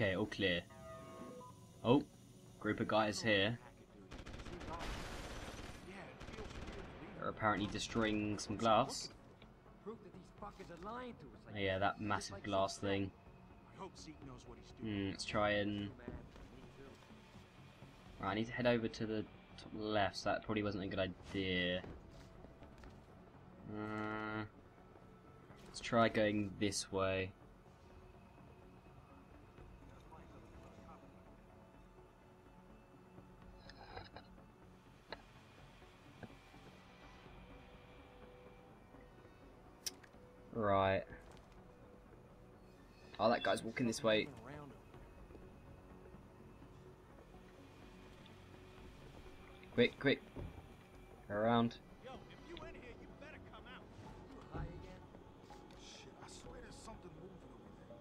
Okay, all clear. Oh, group of guys here. They're apparently destroying some glass. Oh, yeah, that massive glass thing. Hmm, let's try and... Right, I need to head over to the top left, so that probably wasn't a good idea. Uh, let's try going this way. Right. Oh, that guy's walking this way. Quick, quick. Around. Yo, if you in here, you better come out. High again? Shit, I swear there's something moving over there.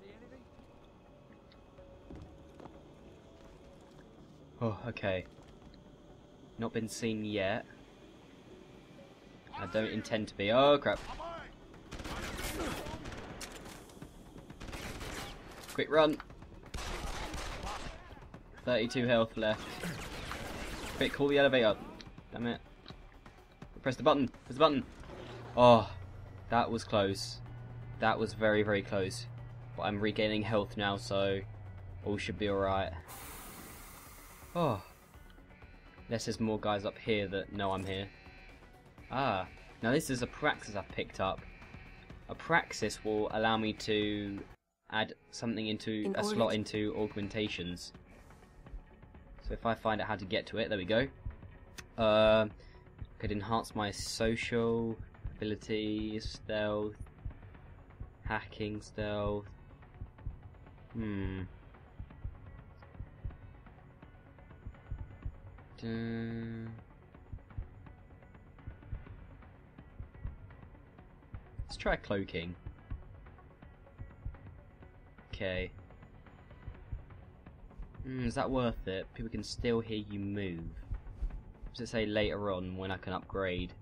See anything? Oh, okay. Not been seen yet. I don't intend to be. Oh, crap. Quick run. 32 health left. Quick, call the elevator. Damn it. Press the button. Press the button. Oh, that was close. That was very, very close. But I'm regaining health now, so all should be alright. Oh. Unless there's more guys up here that know I'm here. Ah. Now this is a praxis I've picked up. A praxis will allow me to add something into In a slot into augmentations. So if I find out how to get to it, there we go. Um, could enhance my social abilities, stealth, hacking, stealth. Hmm. Dun. Let's try cloaking. Okay. Mm, is that worth it? People can still hear you move. Does it say later on when I can upgrade?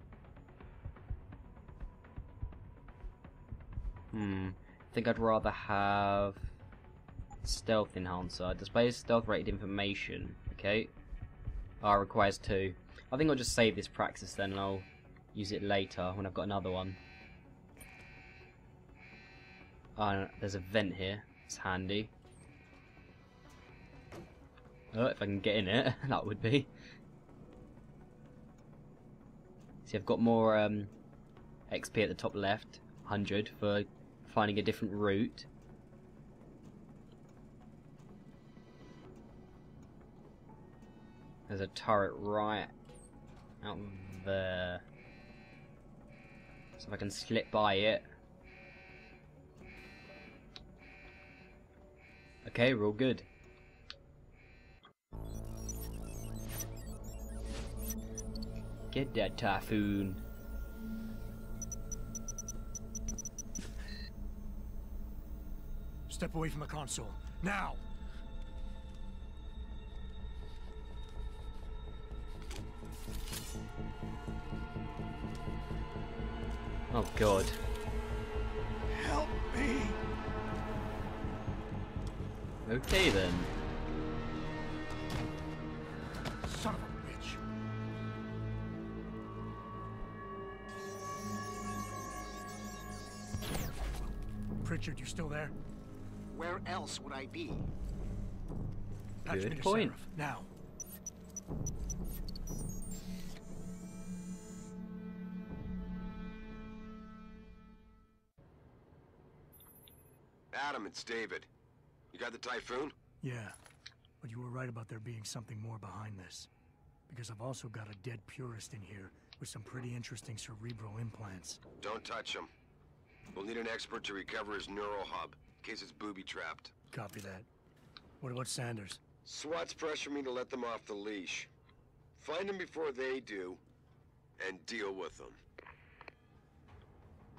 Hmm. I think I'd rather have stealth enhancer. Displays stealth rated information. Okay. Ah, requires two. I think I'll just save this praxis then and I'll use it later when I've got another one. Ah, there's a vent here. It's handy. Oh, if I can get in it, that would be. See, I've got more um, XP at the top left, 100 for finding a different route. There's a turret right out there. So if I can slip by it. Okay, we're all good. Get that typhoon. Step away from the console. Now! Oh god. Okay then. Son of a bitch. Pritchard, you still there? Where else would I be? Patch Good point. Sarif, now. Adam, it's David. You got the Typhoon? Yeah, but you were right about there being something more behind this. Because I've also got a dead purist in here with some pretty interesting cerebral implants. Don't touch him. We'll need an expert to recover his neural hub, in case it's booby-trapped. Copy that. What about Sanders? SWAT's pressure me to let them off the leash. Find them before they do, and deal with them.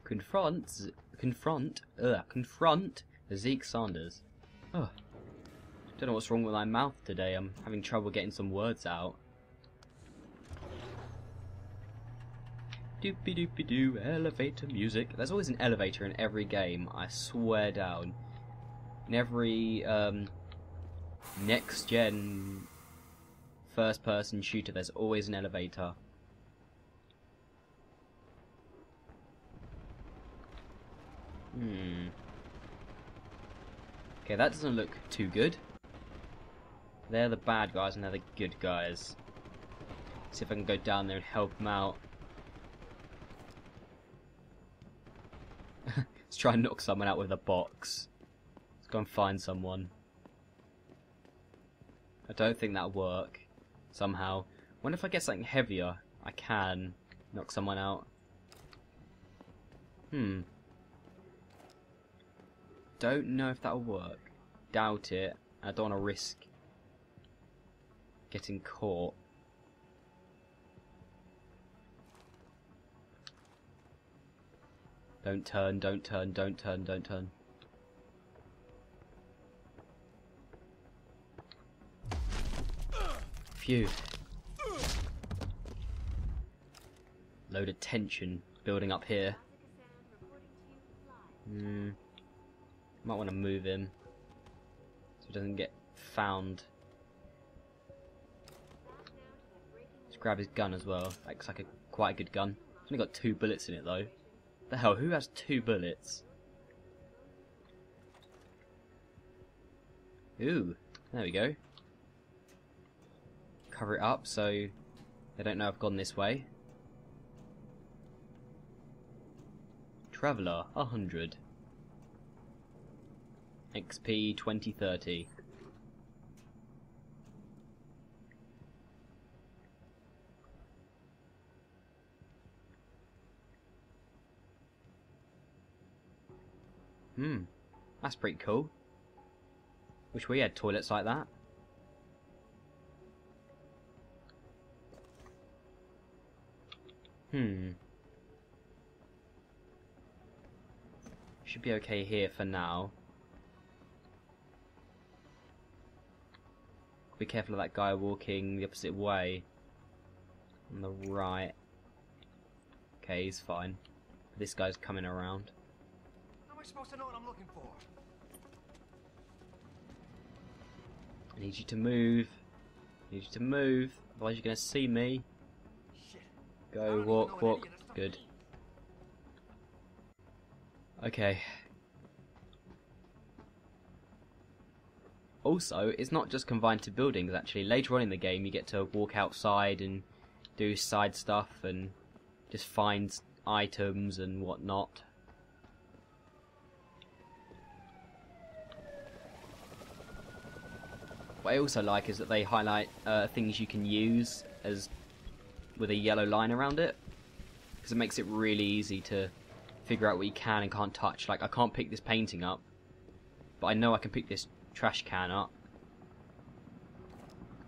Confront, Z- confront, ugh, confront Zeke Sanders. Oh, don't know what's wrong with my mouth today. I'm having trouble getting some words out. Doopy doopy doo, elevator music. There's always an elevator in every game. I swear down. in every um, next gen first person shooter, there's always an elevator. Hmm. Okay, that doesn't look too good. They're the bad guys and they're the good guys. See if I can go down there and help them out. Let's try and knock someone out with a box. Let's go and find someone. I don't think that'll work. Somehow. Wonder if I get something heavier, I can knock someone out. Hmm. Don't know if that'll work. Doubt it. I don't want to risk getting caught. Don't turn, don't turn, don't turn, don't turn. Phew. Load of tension building up here. Hmm. Might want to move him so he doesn't get found. Let's grab his gun as well. That looks like a quite a good gun. It's only got two bullets in it though. The hell, who has two bullets? Ooh, there we go. Cover it up so they don't know I've gone this way. Traveller, 100. XP 2030. Hmm, that's pretty cool. Wish we had toilets like that. Hmm. Should be okay here for now. Be careful of that guy walking the opposite way. On the right. Okay, he's fine. This guy's coming around. How am I supposed to know what I'm looking for? I need you to move. I need you to move. Otherwise you're gonna see me. Shit. Go, don't even know walk, walk. any of this stuff Good. Okay. Also, it's not just confined to buildings actually. Later on in the game you get to walk outside and do side stuff and just find items and whatnot. What I also like is that they highlight uh, things you can use as with a yellow line around it because it makes it really easy to figure out what you can and can't touch. Like I can't pick this painting up, but I know I can pick this trash can up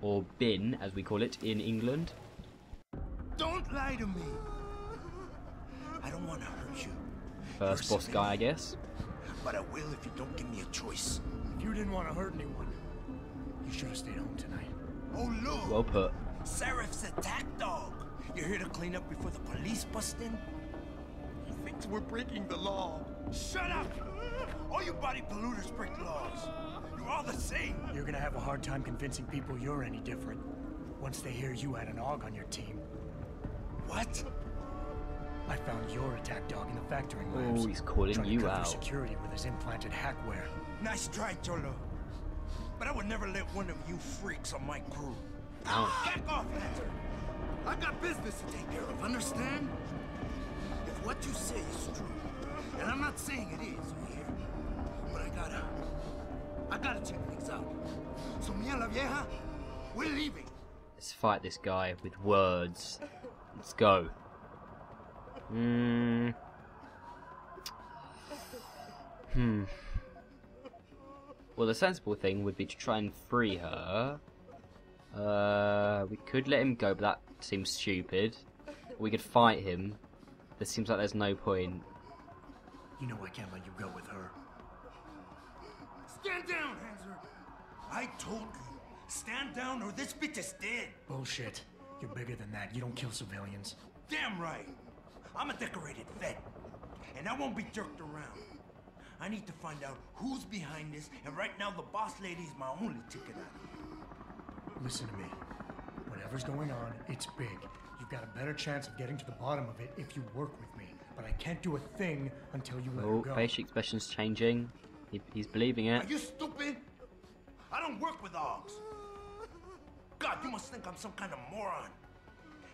or bin, as we call it in England. Don't lie to me. I don't want to hurt you, First boss guy, I guess. but I will if you don't give me a choice. If you didn't want to hurt anyone, you should have stayed home tonight. Oh look, Well put. Sarif's attack dog. You're here to clean up before the police bust in? He thinks we're breaking the law. Shut up! All you body polluters break laws. You're all the same. You're gonna have a hard time convincing people you're any different once they hear you had an AUG on your team. What? I found your attack dog in the factory Oh, he's calling trying to you cover out. security with his implanted hackware. Nice try, Cholo. But I would never let one of you freaks on my crew. Ouch. Back off, Lantern. I got business to take care of, understand? If what you say is true, and I'm not saying it is gotta check things out. So la vieja, we're leaving. Let's fight this guy with words. Let's go. Hmm. Hmm. Well, the sensible thing would be to try and free her. Uh, we could let him go, but that seems stupid. We could fight him. This seems like there's no point. You know I can't let you go with her. Stand down, Sanders. I told you, stand down or this bitch is dead. Bullshit. You're bigger than that. You don't kill civilians. Damn right. I'm a decorated vet, and I won't be jerked around. I need to find out who's behind this, and right now the boss lady's my only ticket out of it. Listen to me. Whatever's going on, it's big. You've got a better chance of getting to the bottom of it if you work with me. But I can't do a thing until you let Oh, her go. facial expression's changing. He, he's believing it. Are you stupid? I don't work with dogs. God, you must think I'm some kind of moron.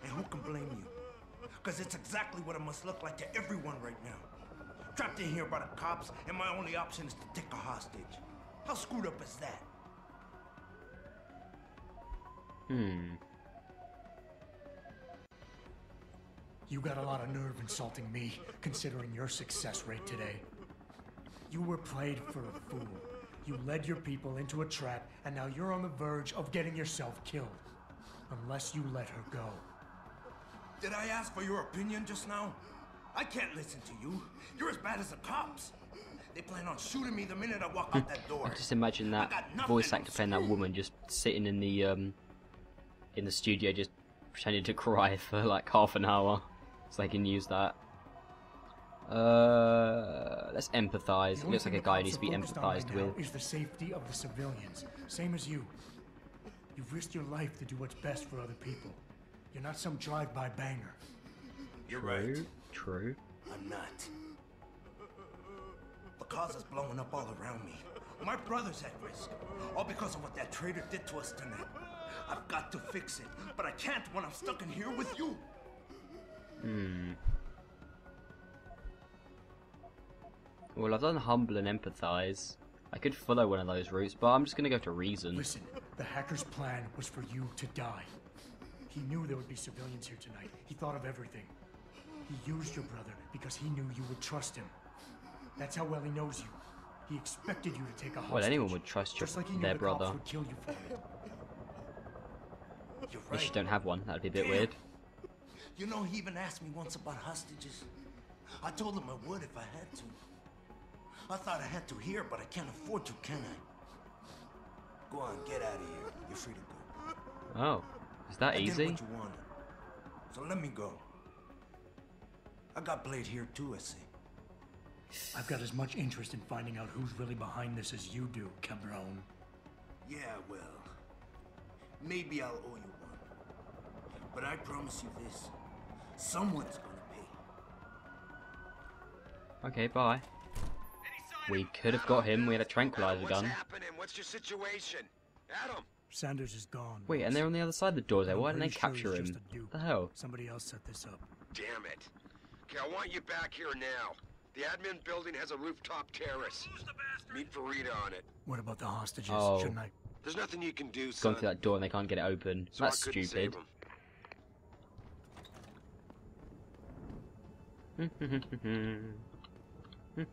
And who can blame you? Because it's exactly what it must look like to everyone right now. Trapped in here by the cops, and my only option is to take a hostage. How screwed up is that? Hmm. You got a lot of nerve insulting me, considering your success rate today. You were played for a fool. You led your people into a trap, and now you're on the verge of getting yourself killed. Unless you let her go. Did I ask for your opinion just now? I can't listen to you. You're as bad as the cops. They plan on shooting me the minute I walk out that door. I just imagine that I got nothing voice actor playing that woman just sitting in the um in the studio just pretending to cry for like half an hour so they can use that. Uh, let's empathize. The It looks like a guy who needs to be are focused on right empathized with. Is the safety of the civilians, same as you. You've risked your life to do what's best for other people. You're not some drive-by banger. You're right. True. True. I'm not. The cause is blowing up all around me. My brother's at risk. All because of what that traitor did to us tonight. I've got to fix it, but I can't when I'm stuck in here with you. Hmm. Well, I've done humble and empathize. I could follow one of those routes, but I'm just gonna go to reason. Listen, the hacker's plan was for you to die. He knew there would be civilians here tonight. He thought of everything. He used your brother because he knew you would trust him. That's how well he knows you. He expected you to take a hostage. Well, anyone would trust your, just like their the brother. would kill you for it. You're If you don't have one, that'd be a bit Damn. weird. You know, he even asked me once about hostages. I told him I would if I had to. I thought I had to here, but I can't afford to, can I? Go on, get out of here. You're free to go. Oh, is that I did easy? what you wanted. So let me go. I got played here too, I see. I've got as much interest in finding out who's really behind this as you do, Cabron. Yeah, well, maybe I'll owe you one. But I promise you this: someone's gonna pay. Okay, bye. We could have got him. We had a tranquilizer What's gun. happening? What's your situation? Adam! Sanders is gone. Wait, and they're on the other side of the door there. Why didn't they pretty sure capture him? just a dupe. The hell? Somebody else set this up. Damn it. Okay, I want you back here now. The admin building has a rooftop terrace. Meet Faridah on it. What about the hostages? Oh. Shouldn't I? There's nothing you can do, Gone son. through that door and they can't get it open. So That's I save stupid. 'em.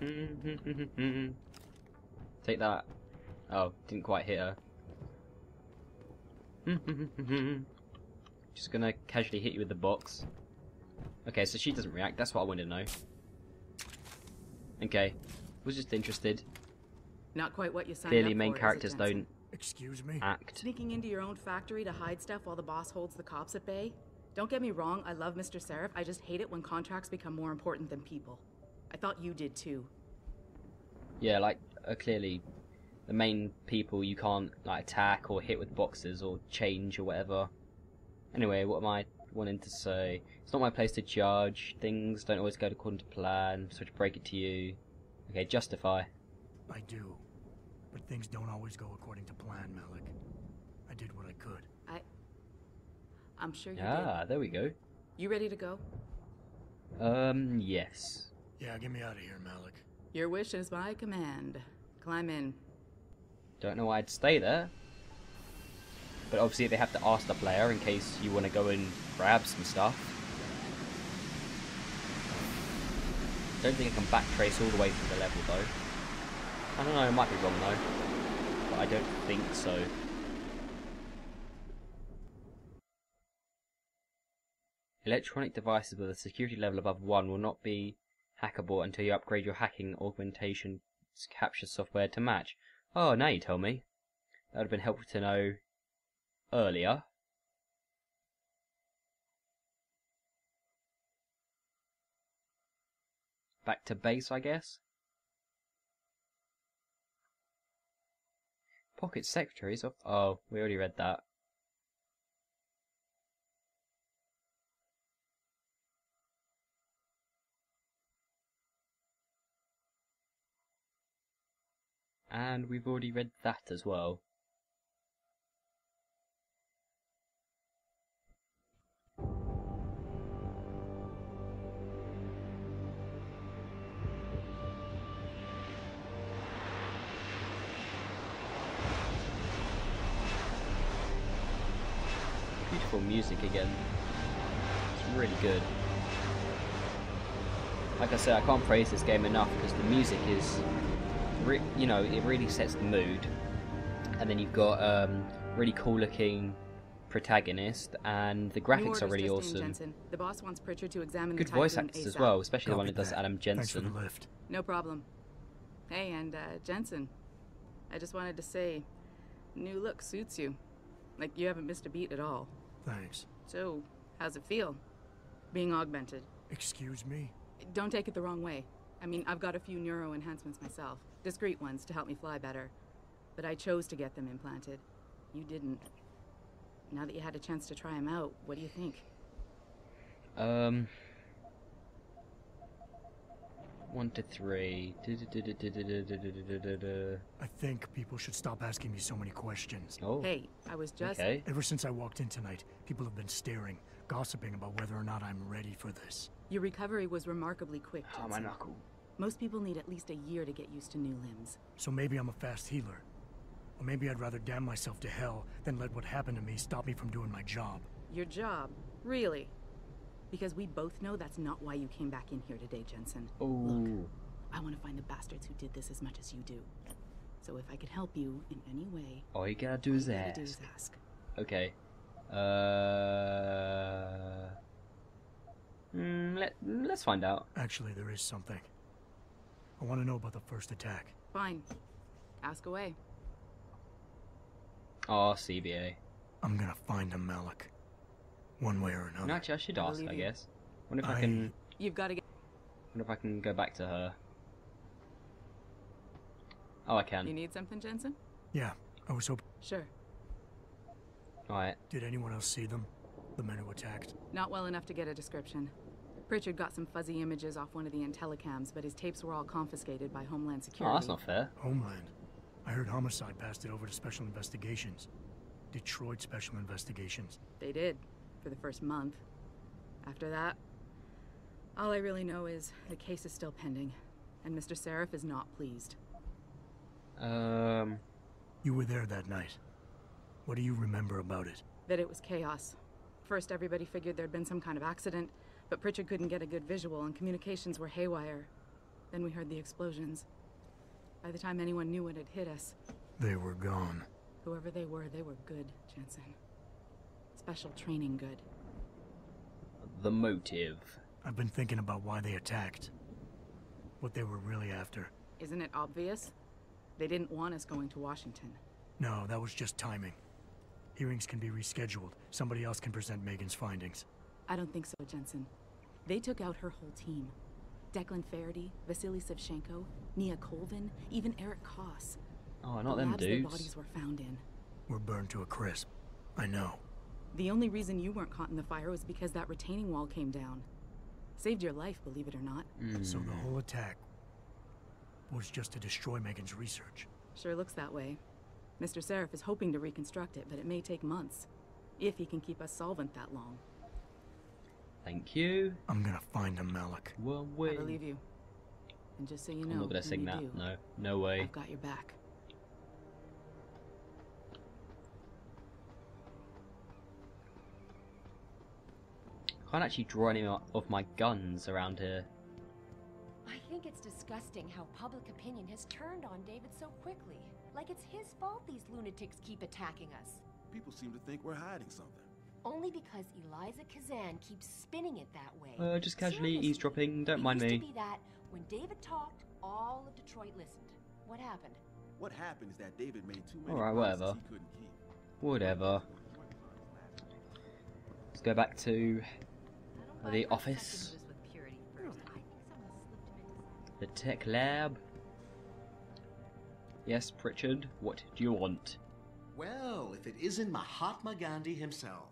Take that. Oh, didn't quite hit her. Just gonna casually hit you with the box. Okay, so she doesn't react. That's what I wanted to know. Okay, was just interested. Not quite what you signed Clearly, up main for, is it, characters don't Excuse me? act. Sneaking into your own factory to hide stuff while the boss holds the cops at bay? Don't get me wrong, I love Mr. Sarif. I just hate it when contracts become more important than people. I thought you did too. Yeah, like uh, clearly, the main people you can't like attack or hit with boxes or change or whatever. Anyway, what am I wanting to say? It's not my place to judge. Things don't always go according to plan, so to break it to you. Okay, justify. I do. But things don't always go according to plan, Malik. I did what I could. I. I'm sure you Ah, there we go. You ready to go? Um, yes. Yeah, get me out of here, Malik. Your wish is my command. Climb in. Don't know why I'd stay there. But obviously they have to ask the player in case you want to go and grab some stuff. Don't think I can backtrace all the way through the level though. I don't know, I might be wrong though. But I don't think so. Electronic devices with a security level above 1 will not be hackable until you upgrade your hacking augmentation capture software to match. Oh, now you tell me. That would have been helpful to know earlier. Back to base, I guess. Pocket secretaries of... Oh, we already read that. And we've already read that as well. Beautiful music again. It's really good. Like I said, I can't praise this game enough because the music is, you know, it really sets the mood. And then you've got um, really cool looking protagonist, and the graphics are really awesome. Jensen. The boss wants Pritchard to examine Good the voice typhoon actors as well, especially the one Copy that does. Adam Thanks for the Jensen. lift. No problem. Hey, and uh, Jensen, I just wanted to say, new look suits you. Like you haven't missed a beat at all. Thanks. So, how's it feel? Being augmented. Excuse me? Don't take it the wrong way. I mean, I've got a few neuro enhancements myself, discreet ones to help me fly better. But I chose to get them implanted. You didn't. Now that you had a chance to try them out, what do you think? Um. One to three. I think people should stop asking me so many questions. Oh. Hey, I was just. Okay. Ever since I walked in tonight, people have been staring, gossiping about whether or not I'm ready for this. Your recovery was remarkably quick. Oh, my knuckle. Most people need at least a year to get used to new limbs. So maybe I'm a fast healer. Or maybe I'd rather damn myself to hell than let what happened to me stop me from doing my job. Your job? Really? Because we both know that's not why you came back in here today, Jensen. Oh, Look, I want to find the bastards who did this as much as you do. So if I could help you in any way, all you gotta do is you gotta do is ask. ask. Okay. Uh. Mm, let Let's find out. Actually, there is something. I want to know about the first attack. Fine. Ask away. Oh, CBA. I'm gonna find him, Malik. One way or No, another. actually, I should I ask. believe I guess. Wonder if I, I- can. You've got to get. Wonder if I can go back to her. Oh, I can. You need something, Jensen? Yeah, I was hoping. Sure. Alright. Did anyone else see them? The men who attacked? Not well enough to get a description. Pritchard got some fuzzy images off one of the Intellicams, but his tapes were all confiscated by Homeland Security. Oh, that's not fair. Homeland. I heard Homicide passed it over to Special Investigations. Detroit Special Investigations. They did, for the first month. After that, all I really know is the case is still pending, and Mr. Sarif is not pleased. Um. You were there that night. What do you remember about it? That it was chaos. First, everybody figured there'd been some kind of accident, but Pritchard couldn't get a good visual, and communications were haywire. Then we heard the explosions. By the time anyone knew what had hit us, They were gone. whoever they were, they were good, Jensen. Special training good. The motive. I've been thinking about why they attacked. What they were really after. Isn't it obvious? They didn't want us going to Washington. No, that was just timing. Hearings can be rescheduled. Somebody else can present Megan's findings. I don't think so, Jensen. They took out her whole team. Declan Faraday, Vasily Savchenko, Nia Colvin, even Eric Koss. Oh, the not them labs their bodies were found in. We're burned to a crisp. I know. The only reason you weren't caught in the fire was because that retaining wall came down. Saved your life, believe it or not. So the mm. whole attack was just to destroy Megan's research. Sure looks that way. Mr. Sarif is hoping to reconstruct it, but it may take months. If he can keep us solvent that long. Thank you. I'm gonna find him, Malik. Well, I wait. believe you. And just so you know, I'm not gonna sing that. do, No, no way. I've got your back. Can't actually draw any of my guns around here. I think it's disgusting how public opinion has turned on David so quickly. Like it's his fault these lunatics keep attacking us. People seem to think we're hiding something. Only because Eliza Cassan keeps spinning it that way. Uh, just casually Seriously, eavesdropping. Don't it mind used me. To be that when David talked, all of Detroit listened. What happened? What happened is that David made too many Alright, whatever. he couldn't keep. Whatever. Let's go back to The buy for a office. second he was with Purity first. I think someone slipped him into something. the tech lab. Yes, Pritchard, what do you want? Well, if it isn't Mahatma Gandhi himself,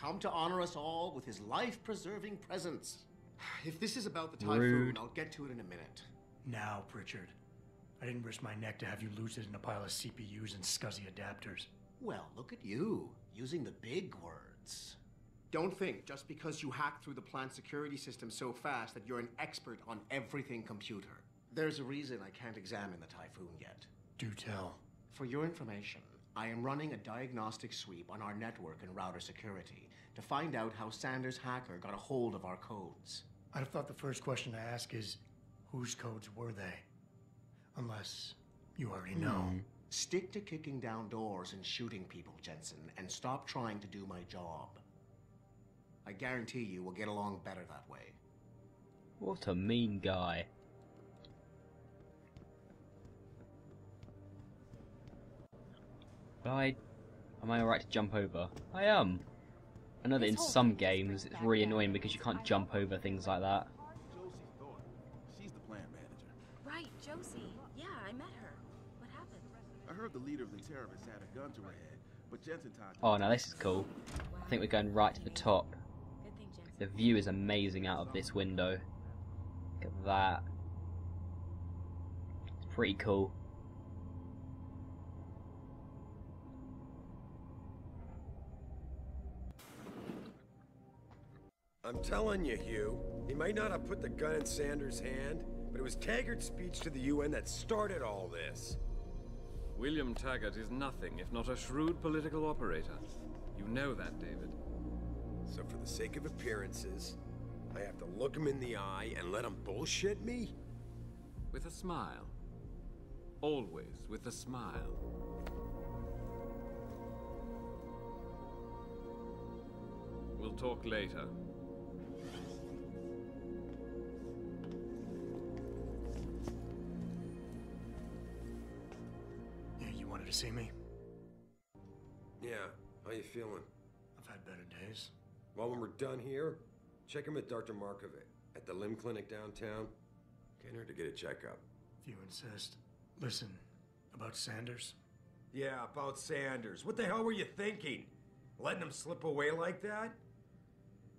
come to honor us all with his life-preserving presence. If this is about the typhoon, Rude. I'll get to it in a minute. Now, Pritchard. I didn't risk my neck to have you lose it in a pile of CPUs and SCSI adapters. Well, look at you, using the big words. Don't think just because you hacked through the plant security system so fast that you're an expert on everything computer. There's a reason I can't examine the typhoon yet. Do tell. For your information, I am running a diagnostic sweep on our network and router security to find out how Sanders' hacker got a hold of our codes. I'd have thought the first question to ask is, whose codes were they? Unless you already know. Hmm. Stick to kicking down doors and shooting people, Jensen, and stop trying to do my job. I guarantee you we'll get along better that way. What a mean guy. I... Am I alright to jump over? I am. I know that in some games it's really annoying because you can't jump over things like that. Josie's daughter. She's the plant manager. Right, Josie. Yeah, I met her. What happened? I heard the leader of the terrorists had a gun to her head, but Jensen tied Oh, now this is cool. I think we're going right to the top. Good thing Jensen. The view is amazing out of this window. Look at that. It's pretty cool. I'm telling you, Hugh, he might not have put the gun in Sanders' hand, but it was Taggart's speech to the UN that started all this. William Taggart is nothing if not a shrewd political operator. You know that, David. So for the sake of appearances, I have to look him in the eye and let him bullshit me? With a smile. Always with a smile. We'll talk later. See me? Yeah, how you feeling? I've had better days. Well, when we're done here, check him at Dr. Markovic at the limb clinic downtown. Can't hurt to get a checkup. If you insist. Listen, about Sanders? Yeah, about Sanders. What the hell were you thinking? Letting him slip away like that?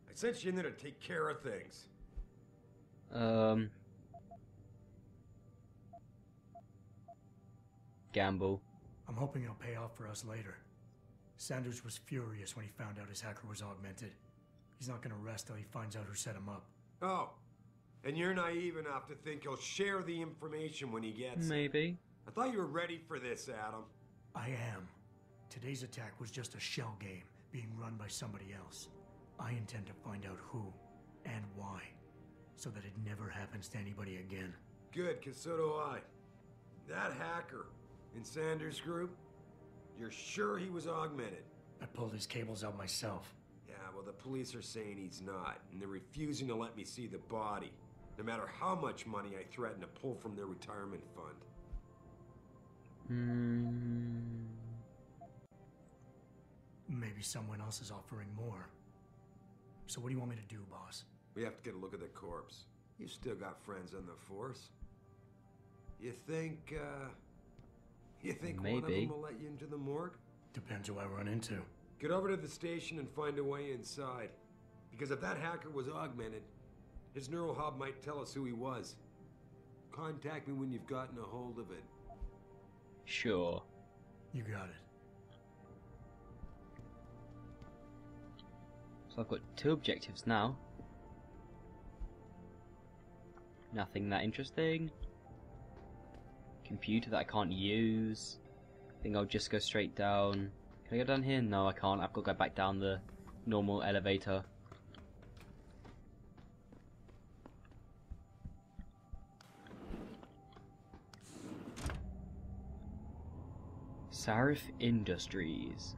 I sent you in there to take care of things. Um. Gamble. I'm hoping it'll pay off for us later. Sanders was furious when he found out his hacker was augmented. He's not gonna rest till he finds out who set him up. Oh, and you're naive enough to think he'll share the information when he gets it. Maybe. I thought you were ready for this, Adam. I am. Today's attack was just a shell game being run by somebody else. I intend to find out who and why, so that it never happens to anybody again. Good, because so do I. That hacker in Sanders' group, you're sure he was augmented? I pulled his cables out myself. Yeah, well, the police are saying he's not, and they're refusing to let me see the body, no matter how much money I threaten to pull from their retirement fund. Hmm. Maybe someone else is offering more. So what do you want me to do, boss? We have to get a look at the corpse. You still got friends on the force. You think, uh... You think one of them will let you into the morgue? Depends who I run into. Get over to the station and find a way inside. Because if that hacker was augmented, his neural hub might tell us who he was. Contact me when you've gotten a hold of it. Sure. You got it. So I've got two objectives now. Nothing that interesting. Computer that I can't use. I think I'll just go straight down. Can I go down here? No, I can't. I've got to go back down the normal elevator. Sarif Industries.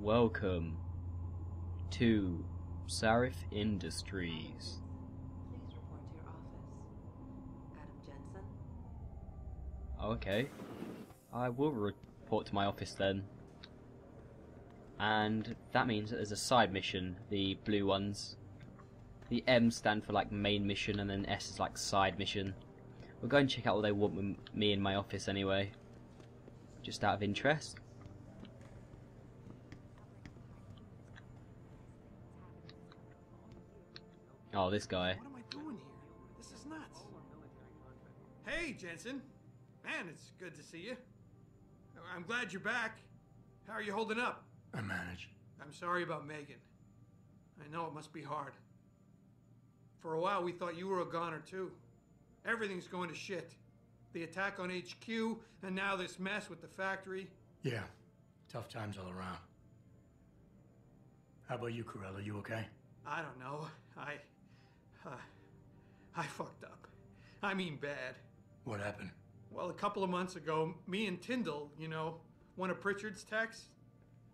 Welcome to Sarif Industries. Please report to your office. Adam Jensen? Oh, okay. I will report to my office then. And that means that there's a side mission, the blue ones. The M stand for like main mission and then S is like side mission. We'll go and check out what they want with me in my office anyway. Just out of interest. Oh, this guy. What am I doing here? This is nuts. Hey, Jensen. Man, it's good to see you. I'm glad you're back. How are you holding up? I manage. I'm sorry about Megan. I know it must be hard. For a while, we thought you were a goner too. Everything's going to shit. The attack on HQ, and now this mess with the factory. Yeah, tough times all around. How about you, Corella? You okay? I don't know. I. Uh, I fucked up. I mean, bad. What happened? Well, a couple of months ago, me and Tyndall, you know, one of Pritchard's techs,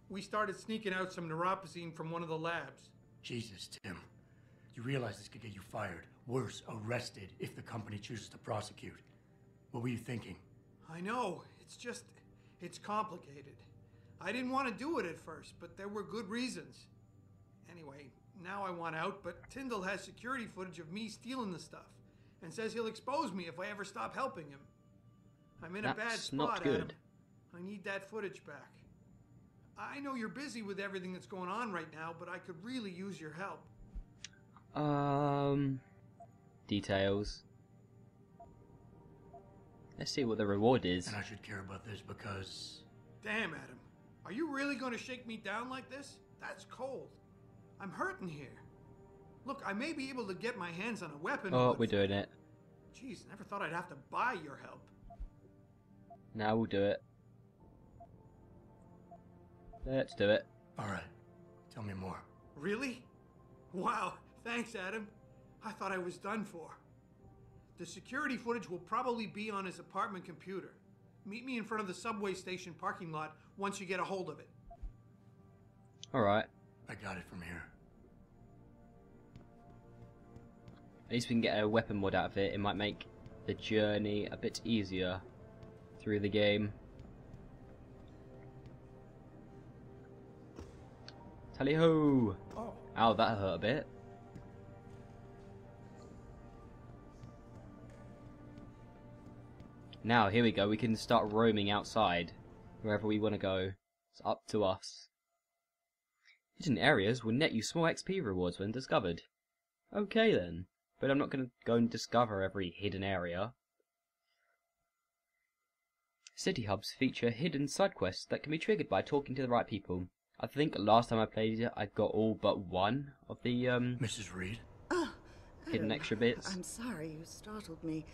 we started sneaking out some neuropozyne from one of the labs. Jesus, Tim. You realize this could get you fired. Worse, arrested if the company chooses to prosecute. What were you thinking? I know. It's just. It's complicated. I didn't want to do it at first, but there were good reasons. Anyway, now I want out, but Tyndall has security footage of me stealing the stuff and says he'll expose me if I ever stop helping him. I'm in a bad That's not spot, good. Adam. I need that footage back. I know you're busy with everything that's going on right now, but I could really use your help. Um, details. Let's see what the reward is. And I should care about this because. Damn, Adam. Are you really going to shake me down like this? That's cold. I'm hurting here. Look, I may be able to get my hands on a weapon. Oh, but- we're doing it. Jeez, never thought I'd have to buy your help. Now we'll do it. Let's do it. Alright, tell me more. Really? Wow, thanks, Adam. I thought I was done for. The security footage will probably be on his apartment computer. Meet me in front of the subway station parking lot once you get a hold of it. Alright. I got it from here. At least we can get a weapon mod out of it. It might make the journey a bit easier through the game. Tally ho! Oh. Ow, that hurt a bit. Now, here we go. We can start roaming outside. Wherever we want to go. It's up to us. Hidden areas will net you small XP rewards when discovered. Okay then. But I'm not going to go and discover every hidden area. City hubs feature hidden side quests that can be triggered by talking to the right people. I think last time I played it, I got all but one of the um, Mrs. Reed? hidden Adam, extra bits. I'm sorry you startled me.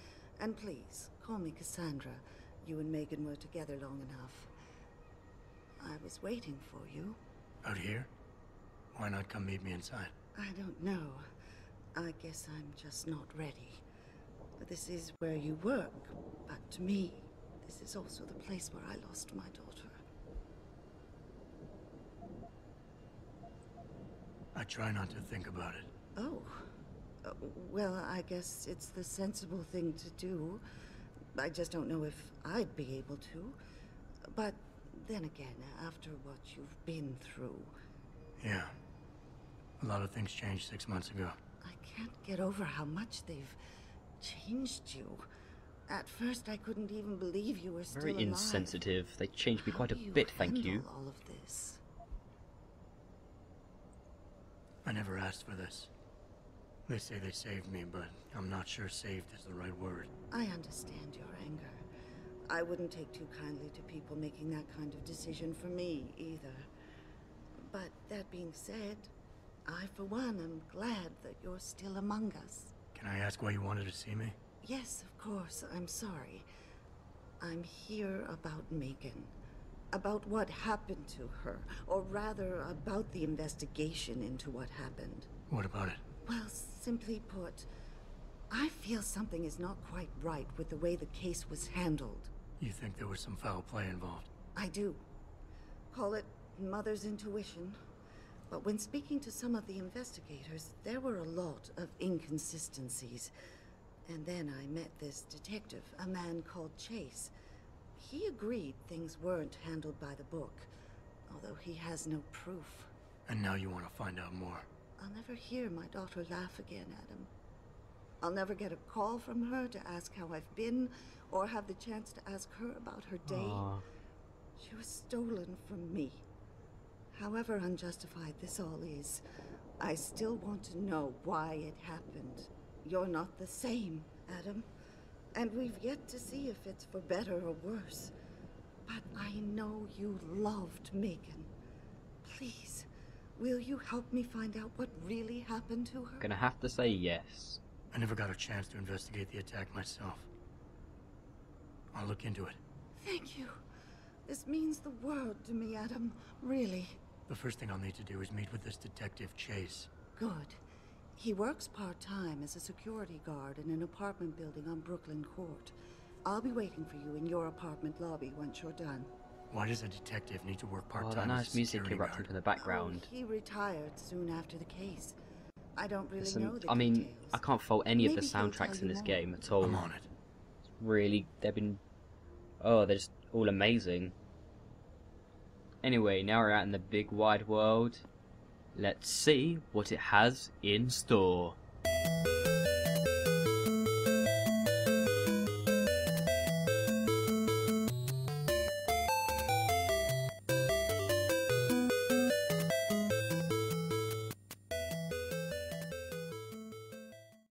And please, call me Cassandra. You and Megan were together long enough. I was waiting for you. Out here? Why not come meet me inside? I don't know. I guess I'm just not ready. But this is where you work, but to me, this is also the place where I lost my daughter. I try not to think about it. Oh. Uh, well, I guess it's the sensible thing to do. I just don't know if I'd be able to. But then again, after what you've been through, Yeah. A lot of things changed six months ago. I can't get over how much they've changed you. At first, I couldn't even believe you were still Very alive. insensitive. They changed me quite a you bit, thank you. handle all of this. I never asked for this. They say they saved me, but I'm not sure saved is the right word. I understand your anger. I wouldn't take too kindly to people making that kind of decision for me either. But that being said, I, for one, am glad that you're still among us. Can I ask why you wanted to see me? Yes, of course, I'm sorry. I'm here about Megan. About what happened to her, or rather, about the investigation into what happened. What about it? Well, simply put, I feel something is not quite right with the way the case was handled. You think there was some foul play involved? I do. Call it mother's intuition. But when speaking to some of the investigators, there were a lot of inconsistencies. And then I met this detective, a man called Chase. He agreed things weren't handled by the book, although he has no proof. And now you want to find out more. I'll never hear my daughter laugh again, Adam. I'll never get a call from her to ask how I've been, or have the chance to ask her about her day. Aw. She was stolen from me. However unjustified this all is, I still want to know why it happened. You're not the same, Adam. And we've yet to see if it's for better or worse. But I know you loved Megan. Please, will you help me find out what really happened to her? Gonna have to say yes. I never got a chance to investigate the attack myself. I'll look into it. Thank you. This means the world to me, Adam. Really. The first thing I'll need to do is meet with this detective, Chase. Good. He works part-time as a security guard in an apartment building on Brooklyn Court. I'll be waiting for you in your apartment lobby once you're done. Why does a detective need to work Oh, part-time that as nice a music security erupting guard? from the background. Oh, he retired soon after the case. I don't really Listen, know the I mean, details. I can't fault any of the Maybe he'll tell soundtracks in this more. game at all. I'm on it. Really, they've been. Oh, they're just all amazing. Anyway, now we're out in the big wide world. Let's see what it has in store.